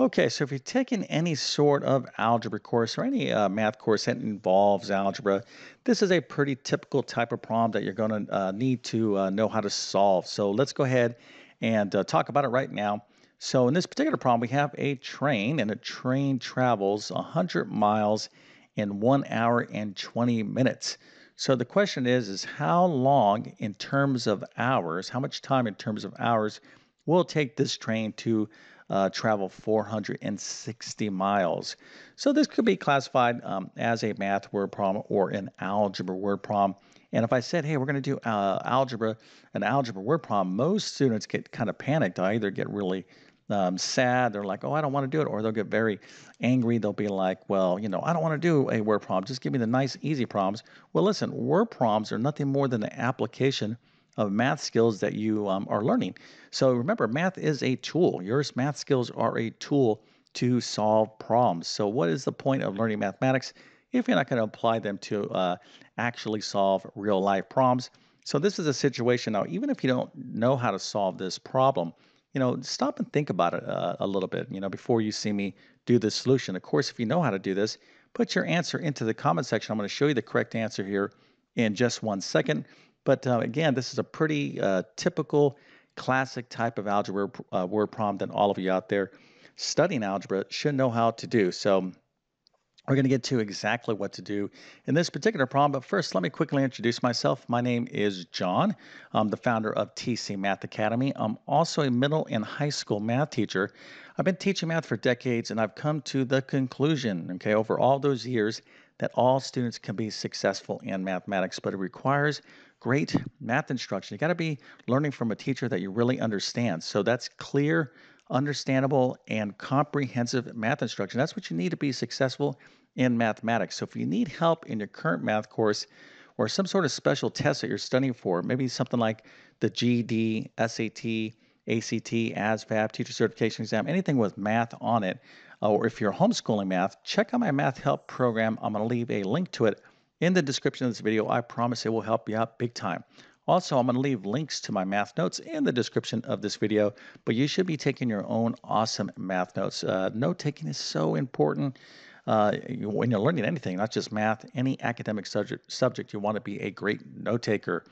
Okay, so if you've taken any sort of algebra course or any uh, math course that involves algebra, this is a pretty typical type of problem that you're going to uh, need to uh, know how to solve. So let's go ahead and uh, talk about it right now. So in this particular problem, we have a train, and a train travels 100 miles in one hour and 20 minutes. So the question is, is how long in terms of hours, how much time in terms of hours will take this train to uh, travel 460 miles. So this could be classified um, as a math word problem or an algebra word problem. And if I said, hey, we're going to do uh, algebra, an algebra word problem, most students get kind of panicked. I either get really um, sad, they're like, oh, I don't want to do it, or they'll get very angry. They'll be like, well, you know, I don't want to do a word problem. Just give me the nice, easy problems. Well, listen, word problems are nothing more than the application of math skills that you um, are learning. So remember, math is a tool. Your math skills are a tool to solve problems. So, what is the point of learning mathematics if you're not going to apply them to uh, actually solve real life problems? So, this is a situation now, even if you don't know how to solve this problem, you know, stop and think about it uh, a little bit, you know, before you see me do the solution. Of course, if you know how to do this, put your answer into the comment section. I'm going to show you the correct answer here in just one second. But uh, again, this is a pretty uh, typical, classic type of algebra uh, word problem that all of you out there studying algebra should know how to do. So we're going to get to exactly what to do in this particular problem. But first, let me quickly introduce myself. My name is John. I'm the founder of TC Math Academy. I'm also a middle and high school math teacher. I've been teaching math for decades, and I've come to the conclusion, okay, over all those years, that all students can be successful in mathematics, but it requires great math instruction. You got to be learning from a teacher that you really understand. So that's clear, understandable, and comprehensive math instruction. That's what you need to be successful in mathematics. So if you need help in your current math course or some sort of special test that you're studying for, maybe something like the GED, SAT, ACT, ASVAB, teacher certification exam, anything with math on it, or if you're homeschooling math, check out my math help program. I'm going to leave a link to it in the description of this video. I promise it will help you out big time. Also, I'm going to leave links to my math notes in the description of this video, but you should be taking your own awesome math notes. Uh, note taking is so important uh, when you're learning anything, not just math, any academic subject, subject, you want to be a great note taker.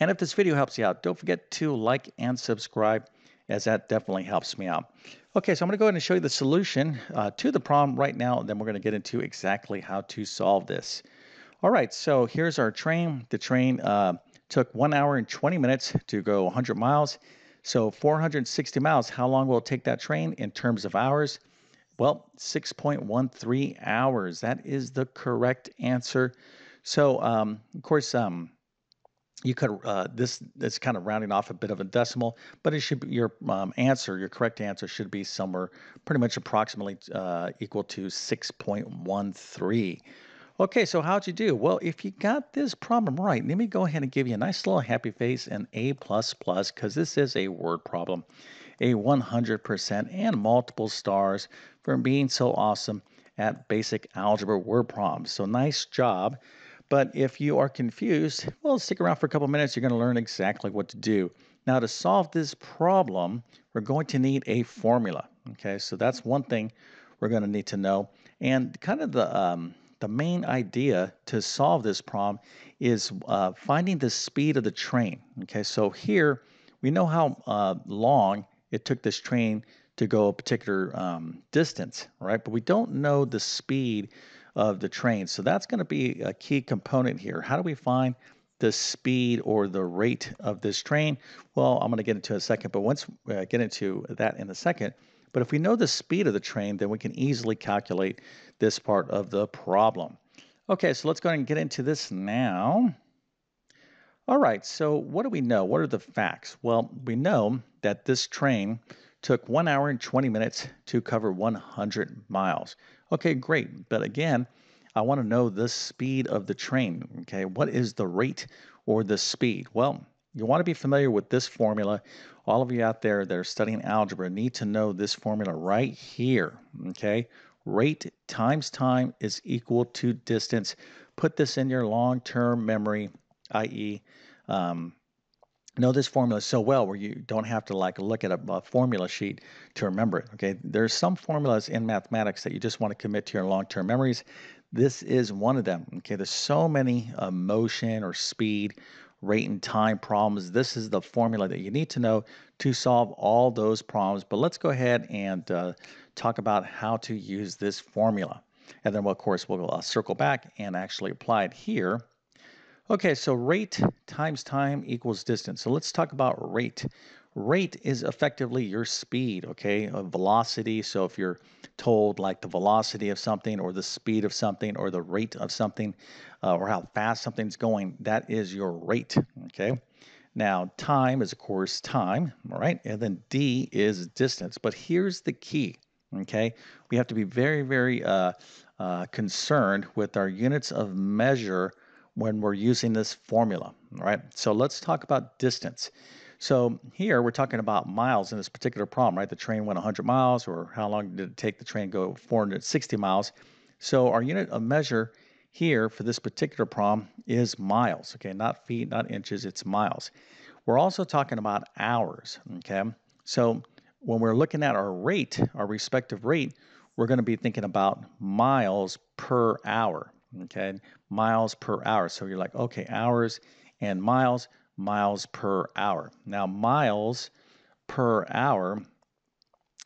And if this video helps you out, don't forget to like and subscribe, as that definitely helps me out. Okay, so I'm going to go ahead and show you the solution uh, to the problem right now, and then we're going to get into exactly how to solve this. All right, so here's our train. The train uh, took one hour and 20 minutes to go 100 miles. So 460 miles, how long will it take that train in terms of hours? Well, 6.13 hours. That is the correct answer. So, um, of course, um, you could uh, this is kind of rounding off a bit of a decimal, but it should be your um, answer, your correct answer should be somewhere pretty much approximately uh, equal to 6.13. Okay, so how'd you do? Well, if you got this problem right, let me go ahead and give you a nice little happy face and A++ plus because this is a word problem. A 100% and multiple stars for being so awesome at basic algebra word problems. So nice job. But if you are confused, well, stick around for a couple minutes. You're going to learn exactly what to do. Now, to solve this problem, we're going to need a formula. Okay, so that's one thing we're going to need to know. And kind of the um, the main idea to solve this problem is uh, finding the speed of the train. Okay, so here we know how uh, long it took this train to go a particular um, distance, right? But we don't know the speed of the train. So that's going to be a key component here. How do we find the speed or the rate of this train? Well, I'm going to get into a second, but once we uh, get into that in a second, but if we know the speed of the train, then we can easily calculate this part of the problem. Okay, so let's go ahead and get into this now. All right, so what do we know? What are the facts? Well, we know that this train took one hour and 20 minutes to cover 100 miles. Okay, great. But again, I want to know the speed of the train. Okay, what is the rate or the speed? Well, you want to be familiar with this formula all of you out there that are studying algebra need to know this formula right here, okay? Rate times time is equal to distance. Put this in your long-term memory, i.e., um, know this formula so well where you don't have to like look at a, a, formula sheet to remember it okay? There's some formulas in mathematics that you just want to commit to your long-term memories. This is one of them okay? There's so many uh, motion or speed rate and time problems. This is the formula that you need to know to solve all those problems. But let's go ahead and uh, talk about how to use this formula. And then of course we'll uh, circle back and actually apply it here Okay, so rate times time equals distance. So let's talk about rate. Rate is effectively your speed, okay, of velocity. So if you're told like the velocity of something or the speed of something or the rate of something uh, or how fast something's going, that is your rate, okay? Now, time is, of course, time, all right? And then D is distance. But here's the key, okay? We have to be very, very uh, uh, concerned with our units of measure when we're using this formula, right? So let's talk about distance. So here we're talking about miles in this particular problem, right? The train went 100 miles, or how long did it take the train go 460 miles? So our unit of measure here for this particular problem is miles, okay? Not feet, not inches, it's miles. We're also talking about hours, okay? So when we're looking at our rate, our respective rate, we're going to be thinking about miles per hour, okay? Miles per hour. So you're like, okay, hours and miles, miles per hour. Now, miles per hour,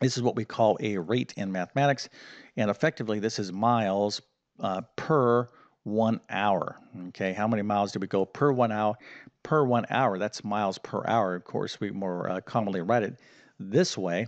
this is what we call a rate in mathematics. And effectively, this is miles uh, per one hour. Okay, how many miles do we go per one hour? Per one hour, that's miles per hour. Of course, we more uh, commonly write it this way.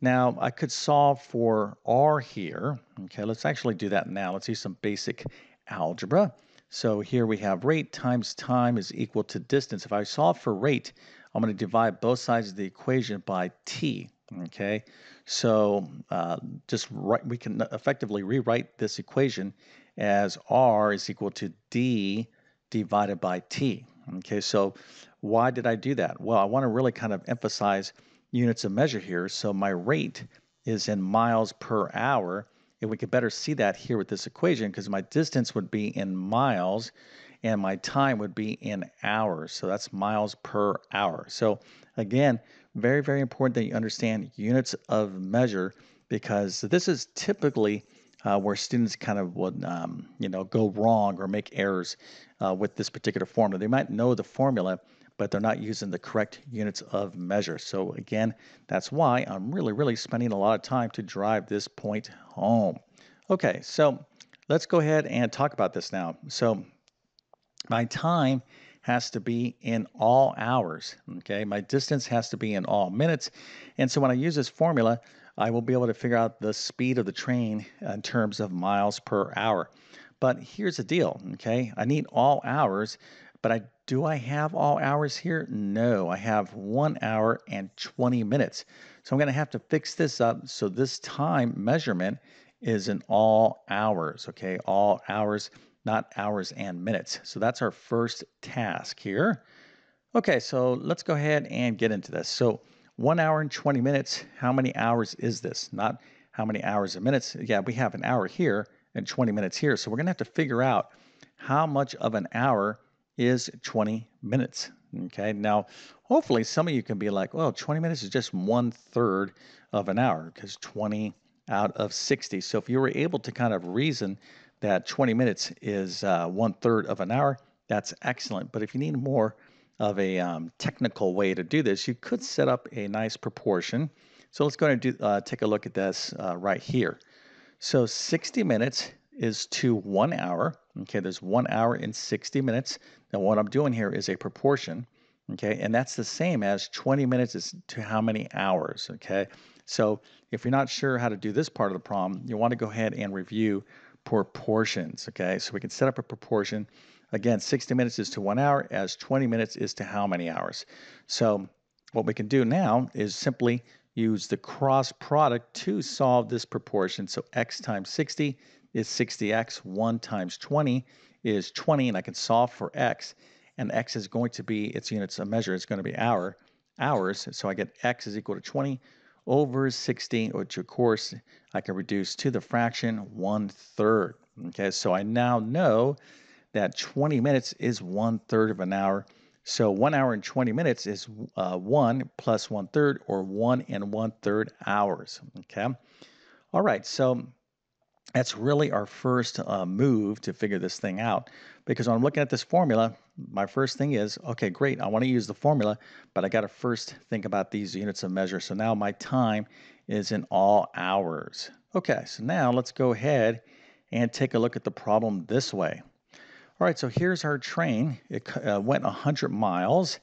Now, I could solve for r here. Okay, let's actually do that now. Let's use some basic algebra. So here we have rate times time is equal to distance. If I solve for rate, I'm going to divide both sides of the equation by t. Okay, so uh, just write, we can effectively rewrite this equation as r is equal to d divided by t. Okay, so why did I do that? Well, I want to really kind of emphasize units of measure here. So my rate is in miles per hour and we could better see that here with this equation because my distance would be in miles and my time would be in hours. So that's miles per hour. So again, very, very important that you understand units of measure because this is typically uh, where students kind of would, um, you know, go wrong or make errors uh, with this particular formula. They might know the formula, but they're not using the correct units of measure. So again, that's why I'm really, really spending a lot of time to drive this point home. Okay, so let's go ahead and talk about this now. So my time has to be in all hours, okay? My distance has to be in all minutes. And so when I use this formula, I will be able to figure out the speed of the train in terms of miles per hour. But here's the deal, okay? I need all hours, but I do I have all hours here? No, I have one hour and 20 minutes. So I'm going to have to fix this up so this time measurement is in all hours, okay? All hours, not hours and minutes. So that's our first task here. Okay, so let's go ahead and get into this. So one hour and 20 minutes, how many hours is this? Not how many hours and minutes. Yeah, we have an hour here and 20 minutes here. So we're going to have to figure out how much of an hour is 20 minutes. Okay, now hopefully some of you can be like, well, 20 minutes is just one third of an hour because 20 out of 60. So if you were able to kind of reason that 20 minutes is uh, one third of an hour, that's excellent. But if you need more of a um, technical way to do this, you could set up a nice proportion. So let's go and do, uh, take a look at this uh, right here. So 60 minutes is to one hour. Okay, there's one hour and 60 minutes. Now, what I'm doing here is a proportion. Okay, and that's the same as 20 minutes is to how many hours. Okay, so if you're not sure how to do this part of the problem, you want to go ahead and review proportions. Okay, so we can set up a proportion. Again, 60 minutes is to one hour, as 20 minutes is to how many hours. So what we can do now is simply use the cross product to solve this proportion. So x times 60 is 60x. 1 times 20 is 20, and I can solve for x. And x is going to be, its units of measure is going to be hour, hours. So I get x is equal to 20 over 60, which of course I can reduce to the fraction 1 third. Okay, so I now know that 20 minutes is 1 third of an hour. So one hour and 20 minutes is uh, one plus one third or one and one third hours. Okay. All right. So that's really our first uh, move to figure this thing out. Because when I'm looking at this formula, my first thing is, okay, great, I want to use the formula, but I got to first think about these units of measure. So now my time is in all hours. Okay, so now let's go ahead and take a look at the problem this way. All right, so here's our train. It uh, went 100 miles.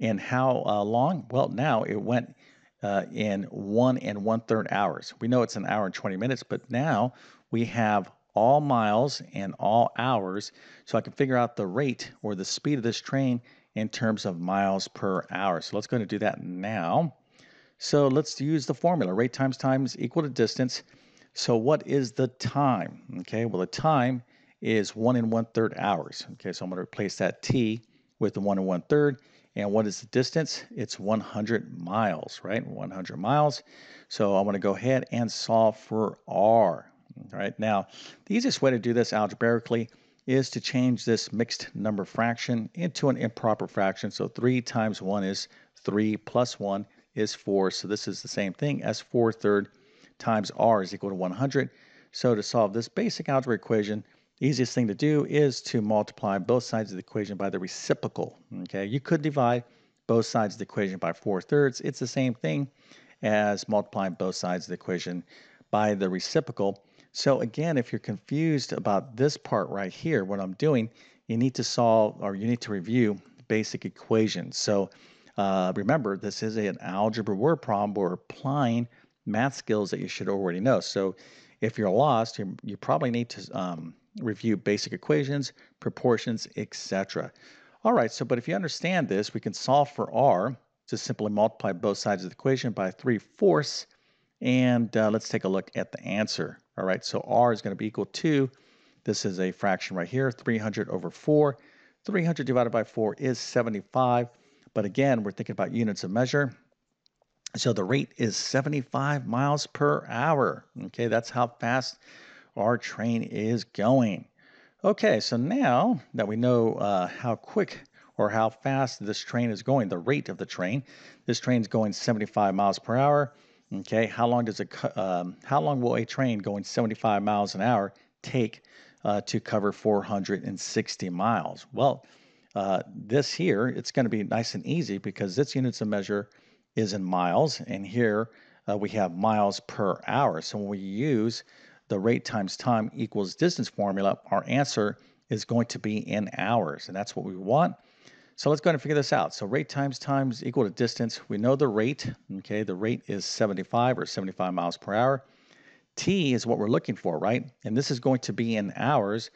And how uh, long? Well, now it went uh, in one and one third hours. We know it's an hour and 20 minutes, but now we have all miles and all hours, so I can figure out the rate or the speed of this train in terms of miles per hour. So let's go and do that now. So let's use the formula. Rate times time is equal to distance. So what is the time? Okay, well the time is one and one third hours. Okay, so I'm going to replace that t with the one and one third. And what is the distance? It's 100 miles, right? 100 miles. So I'm to go ahead and solve for r. All right, now the easiest way to do this algebraically is to change this mixed number fraction into an improper fraction. So 3 times 1 is 3 plus 1 is 4. So this is the same thing as 4 third times r is equal to 100. So to solve this basic algebra equation, the easiest thing to do is to multiply both sides of the equation by the reciprocal. Okay, you could divide both sides of the equation by 4 thirds. It's the same thing as multiplying both sides of the equation by the reciprocal. So again, if you're confused about this part right here, what I'm doing, you need to solve or you need to review basic equations. So uh, remember, this is an algebra word problem. We're applying math skills that you should already know. So if you're lost, you, you probably need to um, review basic equations, proportions, etc. All right, so but if you understand this, we can solve for r. to simply multiply both sides of the equation by 3 fourths. And uh, let's take a look at the answer. All right, so r is going to be equal to, this is a fraction right here, 300 over 4. 300 divided by 4 is 75. But again, we're thinking about units of measure. So the rate is 75 miles per hour. Okay, that's how fast our train is going. Okay, so now that we know uh, how quick or how fast this train is going, the rate of the train, this train is going 75 miles per hour. Okay, how long does it? Um, how long will a train going 75 miles an hour take uh, to cover 460 miles? Well, uh, this here it's going to be nice and easy because its units of measure is in miles, and here uh, we have miles per hour. So when we use the rate times time equals distance formula, our answer is going to be in hours, and that's what we want. So let's go ahead and figure this out. So rate times time is equal to distance. We know the rate, okay? The rate is 75 or 75 miles per hour. T is what we're looking for, right? And this is going to be in hours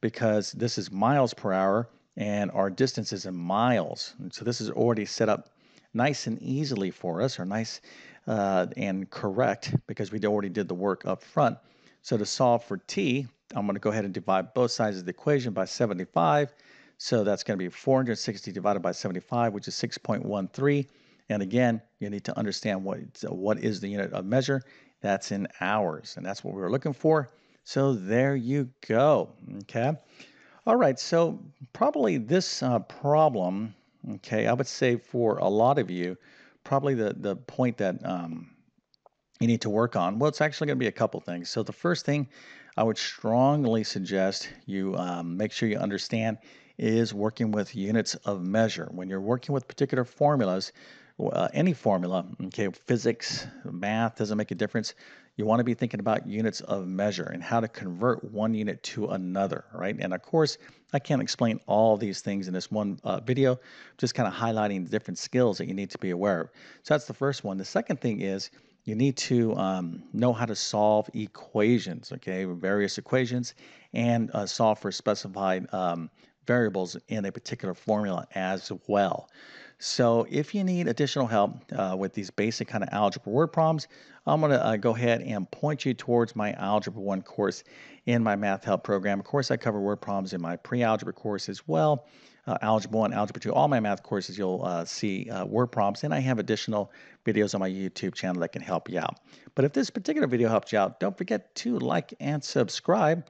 because this is miles per hour and our distance is in miles. And so this is already set up nice and easily for us or nice uh, and correct because we already did the work up front. So to solve for T, I'm going to go ahead and divide both sides of the equation by 75 so that's going to be 460 divided by 75, which is 6.13. And again, you need to understand what, what is the unit of measure. That's in hours, and that's what we were looking for. So there you go, okay? All right, so probably this uh, problem, okay, I would say for a lot of you, probably the, the point that um, you need to work on, well, it's actually going to be a couple things. So the first thing I would strongly suggest you um, make sure you understand is working with units of measure. When you're working with particular formulas, uh, any formula, okay, physics, math doesn't make a difference. You want to be thinking about units of measure and how to convert one unit to another, right? And of course, I can't explain all these things in this one uh, video, just kind of highlighting the different skills that you need to be aware of. So that's the first one. The second thing is you need to um, know how to solve equations, okay, various equations, and uh, solve for specified um, variables in a particular formula as well. So if you need additional help uh, with these basic kind of algebra word problems, I'm going to uh, go ahead and point you towards my Algebra 1 course in my Math Help program. Of course, I cover word problems in my pre-algebra course as well. Uh, algebra 1, Algebra 2, all my math courses, you'll uh, see uh, word problems, and I have additional videos on my YouTube channel that can help you out. But if this particular video helped you out, don't forget to like and subscribe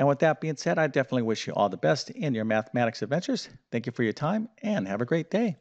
And with that being said, I definitely wish you all the best in your mathematics adventures. Thank you for your time and have a great day.